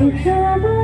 Together